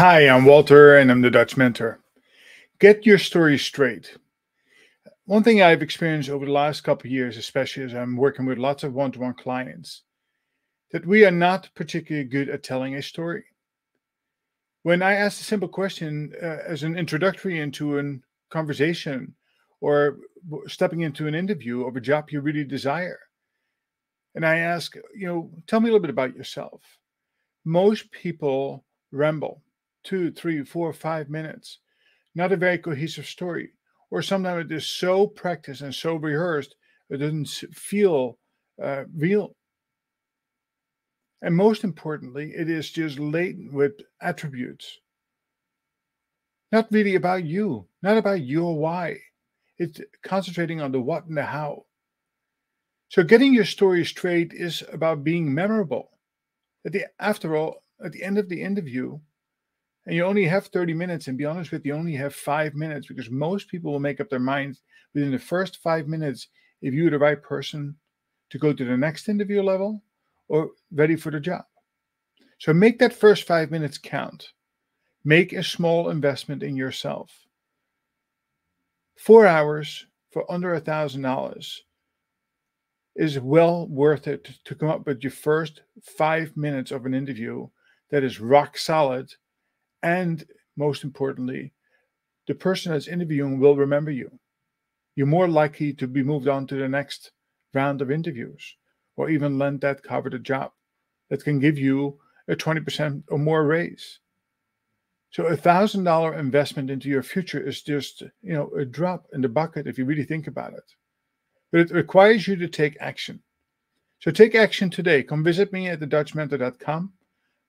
Hi, I'm Walter and I'm the Dutch mentor. Get your story straight. One thing I've experienced over the last couple of years, especially as I'm working with lots of one to one clients, that we are not particularly good at telling a story. When I ask a simple question uh, as an introductory into a conversation or stepping into an interview of a job you really desire, and I ask, you know, tell me a little bit about yourself. Most people ramble two, three, four, five minutes. Not a very cohesive story. Or sometimes it is so practiced and so rehearsed, it doesn't feel uh, real. And most importantly, it is just laden with attributes. Not really about you, not about your why. It's concentrating on the what and the how. So getting your story straight is about being memorable. At the, after all, at the end of the interview, and you only have 30 minutes and be honest with you, only have five minutes because most people will make up their minds within the first five minutes if you're the right person to go to the next interview level or ready for the job. So make that first five minutes count. Make a small investment in yourself. Four hours for under a thousand dollars is well worth it to come up with your first five minutes of an interview that is rock solid and most importantly, the person that's interviewing will remember you. You're more likely to be moved on to the next round of interviews or even land that coveted job that can give you a 20% or more raise. So a thousand dollar investment into your future is just, you know, a drop in the bucket if you really think about it. But it requires you to take action. So take action today. Come visit me at thedutchmentor.com,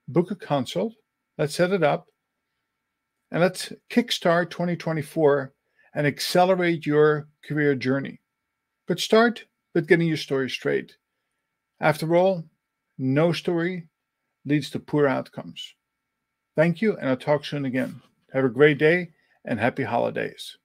book a consult, let's set it up, and let's kickstart 2024 and accelerate your career journey. But start with getting your story straight. After all, no story leads to poor outcomes. Thank you, and I'll talk soon again. Have a great day and happy holidays.